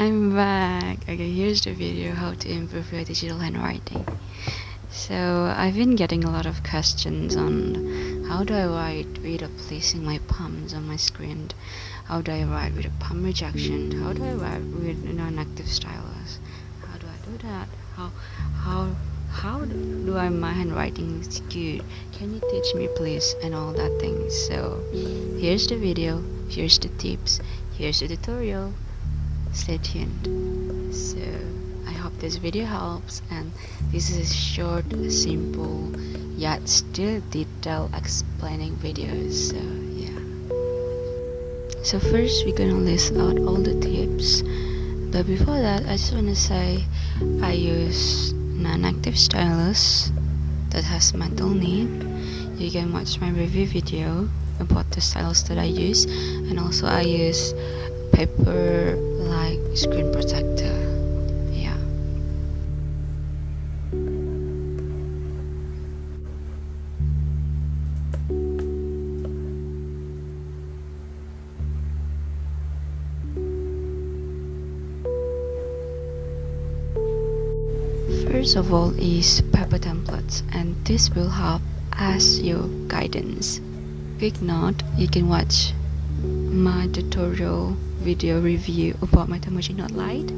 I'm back. Okay, here's the video how to improve your digital handwriting. So I've been getting a lot of questions on how do I write without placing my palms on my screen? How do I write with a palm rejection? How do I write with non-active stylus? How do I do that? How how how do I my handwriting is good? Can you teach me please? And all that things. So here's the video. Here's the tips. Here's the tutorial stay tuned. So i hope this video helps and this is a short simple yet still detailed explaining video so yeah. So first we're gonna list out all the tips. But before that i just want to say i use non-active stylus that has metal nib you can watch my review video about the stylus that i use and also i use paper like screen protector. Yeah. First of all is paper templates and this will help as your guidance. Quick note, you can watch my tutorial video review about Metamoji Note Lite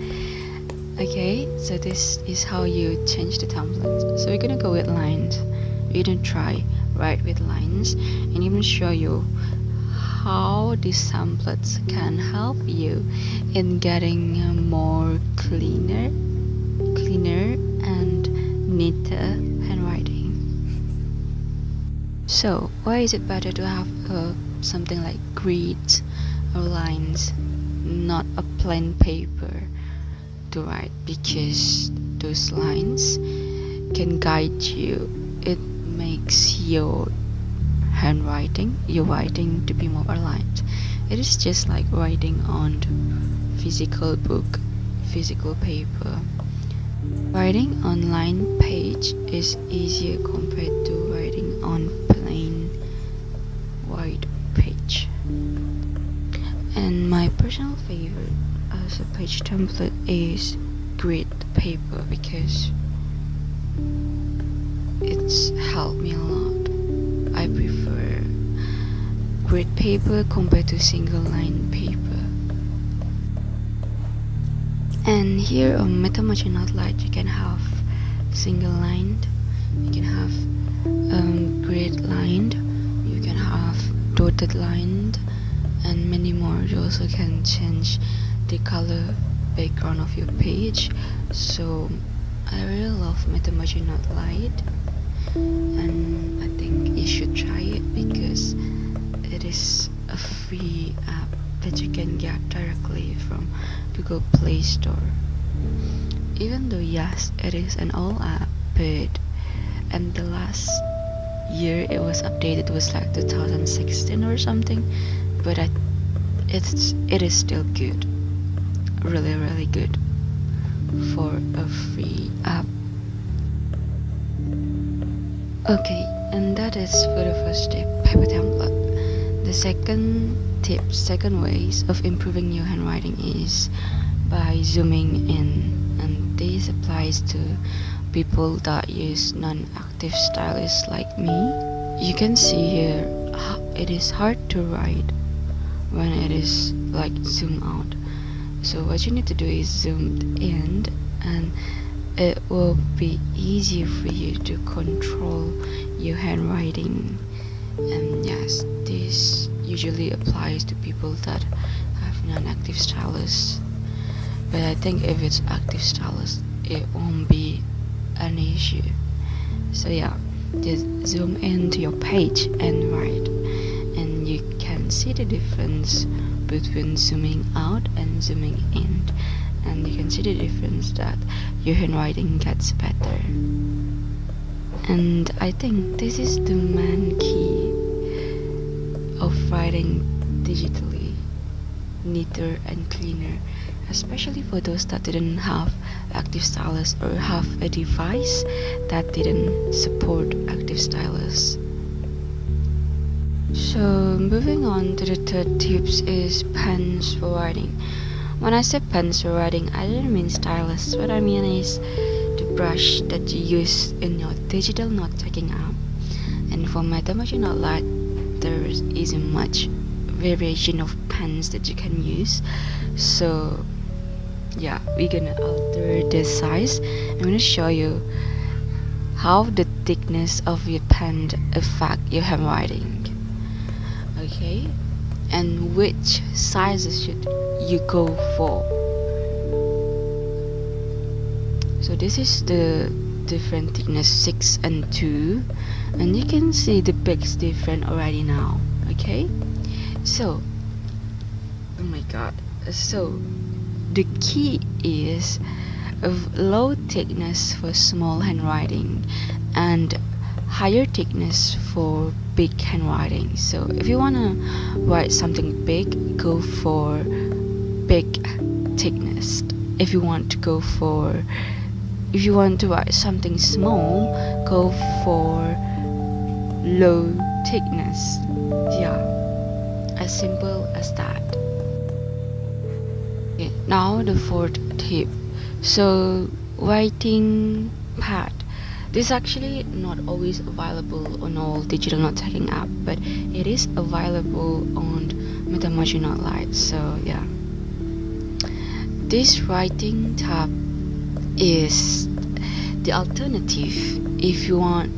okay so this is how you change the template. So we're gonna go with lines. We're gonna try write with lines and even show you how these templates can help you in getting more cleaner cleaner and neater handwriting. So why is it better to have uh, something like grids or lines not a plain paper to write because those lines can guide you. It makes your handwriting your writing to be more aligned. It is just like writing on physical book physical paper. Writing on line page is easier compared to personal favorite as a page template is grid paper because it's helped me a lot. I prefer grid paper compared to single line paper. And here on Note Lite you can have single lined you can have um, grid lined you can have dotted lined and many more. You also can change the color background of your page. So I really love Metamoji Note Lite and I think you should try it because it is a free app that you can get directly from Google Play Store. Even though yes it is an old app but and the last year it was updated was like 2016 or something but I, it's it is still good. Really really good for a free app. Okay and that is for the first tip. Paper template the second tip second ways of improving your handwriting is by zooming in and this applies to people that use non-active stylus like me. You can see here it is hard to write when it is like zoom out. So what you need to do is zoomed in and it will be easier for you to control your handwriting. And yes this usually applies to people that have non-active stylus. But I think if it's active stylus it won't be an issue. So yeah just zoom into your page and write see the difference between zooming out and zooming in and you can see the difference that your handwriting gets better. And I think this is the main key of writing digitally neater and cleaner especially for those that didn't have active stylus or have a device that didn't support active stylus so moving on to the third tips is pens for writing. When I say pencil writing I didn't mean stylus what I mean is the brush that you use in your digital note taking app. And for Metamoji Note Lite there isn't much variation of pens that you can use. So yeah we're gonna alter the size. I'm gonna show you how the thickness of your pen affect your handwriting okay? And which sizes should you go for? So this is the different thickness 6 and 2 and you can see the bigs different already now okay? So oh my god. So the key is of low thickness for small handwriting and higher thickness for big handwriting. So if you want to write something big go for big thickness. If you want to go for if you want to write something small go for low thickness. Yeah as simple as that. Okay, now the fourth tip. So writing pad this is actually not always available on all digital note taking app but it is available on Metamoji Note Lite so yeah. This writing tab is the alternative. If you want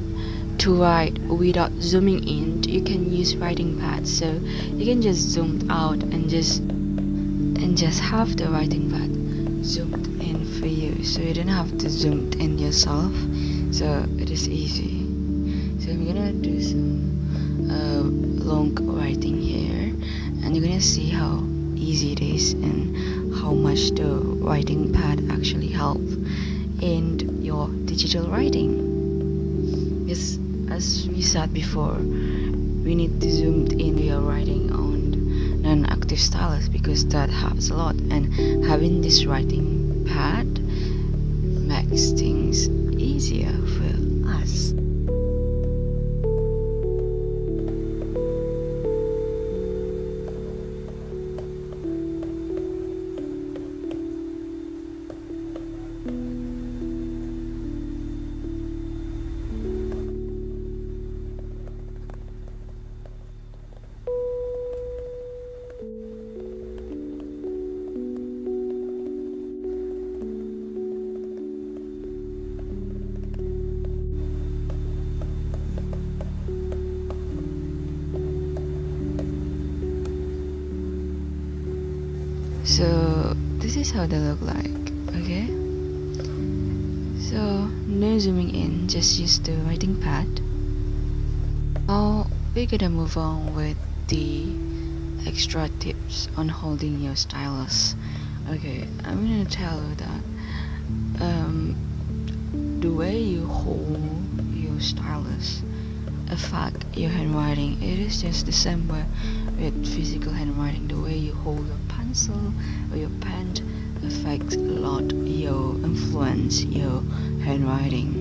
to write without zooming in you can use writing pad so you can just zoom out and just and just have the writing pad zoomed in for you. So you don't have to zoom in yourself so it is easy. So I'm gonna do some uh, long writing here and you're gonna see how easy it is and how much the writing pad actually help in your digital writing. Yes as we said before we need to zoom in your writing on non-active stylus because that helps a lot. And having this writing pad makes things easier for us. So this is how they look like okay? So no zooming in just use the writing pad. Now we're gonna move on with the extra tips on holding your stylus. Okay i'm gonna tell you that um, the way you hold your stylus affect your handwriting. It is just the same way with physical handwriting the way you hold a pencil or your pen affects a lot your influence your handwriting.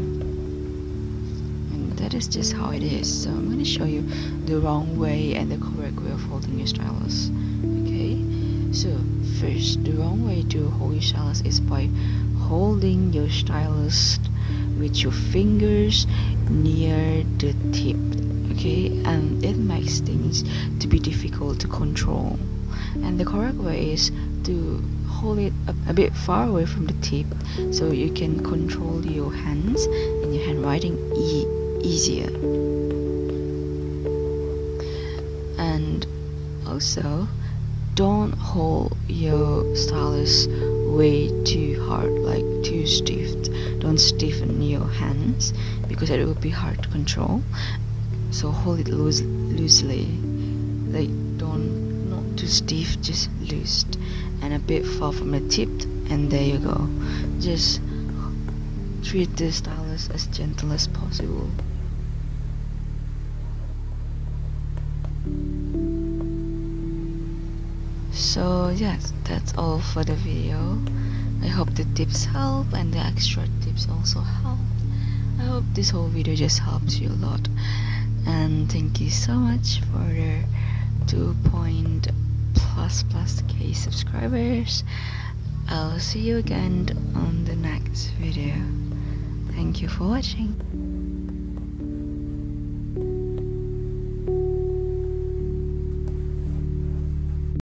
And that is just how it is. So I'm going to show you the wrong way and the correct way of holding your stylus okay? So first the wrong way to hold your stylus is by holding your stylus with your fingers near the tip okay? And it makes things to be difficult to control and the correct way is to hold it a, a bit far away from the tip so you can control your hands and your handwriting e easier. And also don't hold your stylus way too hard like too stiff. Don't stiffen your hands because it will be hard to control. So hold it loose loosely. Like don't too stiff just loose and a bit far from the tip and there you go. Just treat the stylus as gentle as possible. So yes that's all for the video. I hope the tips help and the extra tips also help. I hope this whole video just helps you a lot. And thank you so much for the two point plus plus k subscribers. I'll see you again on the next video. Thank you for watching.